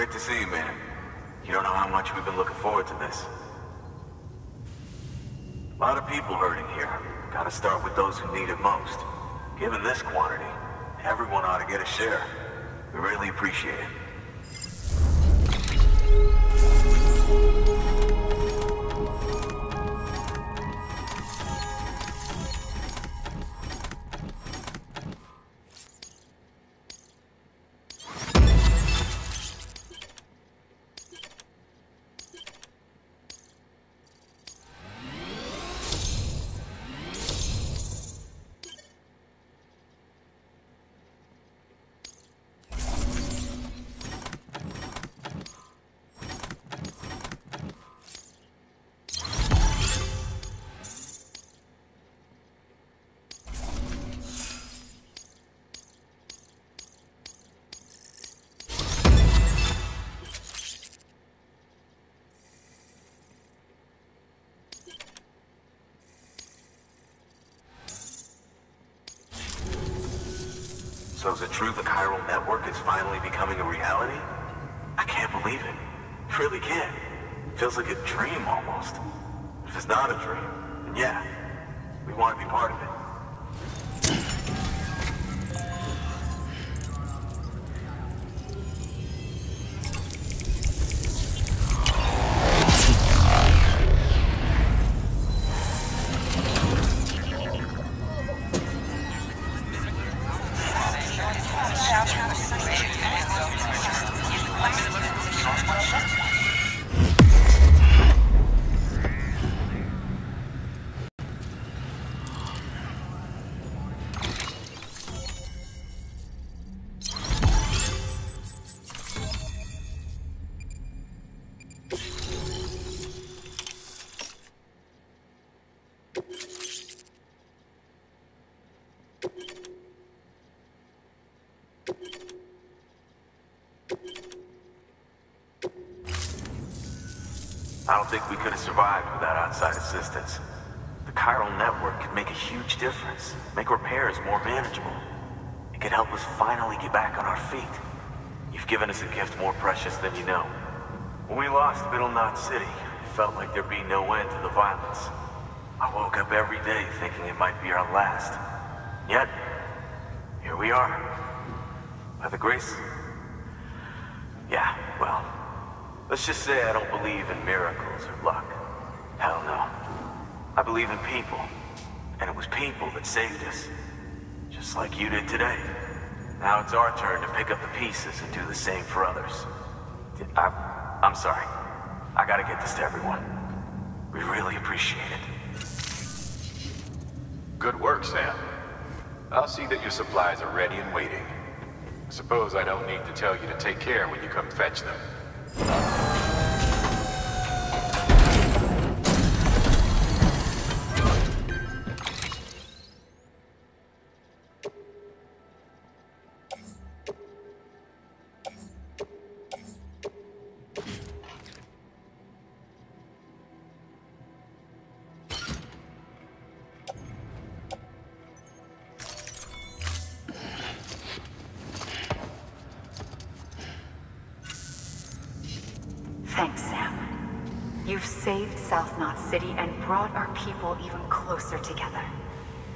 Great to see you, man. You don't know how much we've been looking forward to this. A lot of people hurting here. Gotta start with those who need it most. Given this quantity, everyone ought to get a share. We really appreciate it. Is it true the chiral network is finally becoming a reality? I can't believe it. Really can't. Feels like a dream almost. If it's not a dream, then yeah, we want to be part of it. I don't think we could have survived without outside assistance. The chiral network could make a huge difference, make repairs more manageable. It could help us finally get back on our feet. You've given us a gift more precious than you know. When we lost Middle Knot City, it felt like there'd be no end to the violence. I woke up every day thinking it might be our last. Yet, here we are. By the grace... Yeah, well, let's just say I don't believe in miracles or luck. Hell no. I believe in people. And it was people that saved us. Just like you did today. Now it's our turn to pick up the pieces and do the same for others. I, I'm sorry. I gotta get this to everyone. We really appreciate it. Good work, Sam. I'll see that your supplies are ready and waiting. Suppose I don't need to tell you to take care when you come fetch them. Saved South Knot City and brought our people even closer together.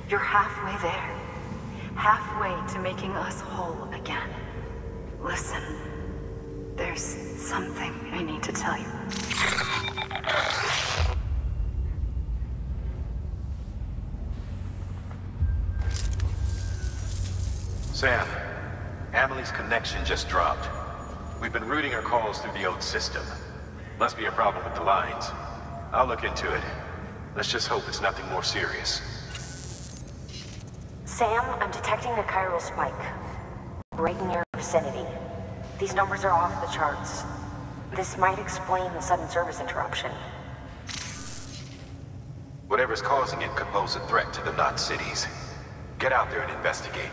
You're halfway there. Halfway to making us whole again. Listen, there's something I need to tell you. Sam, Amelie's connection just dropped. We've been routing her calls through the old system. Must be a problem with the lines. I'll look into it. Let's just hope it's nothing more serious. Sam, I'm detecting a chiral spike. Right in your vicinity. These numbers are off the charts. This might explain the sudden service interruption. Whatever's causing it could pose a threat to the Knot cities. Get out there and investigate.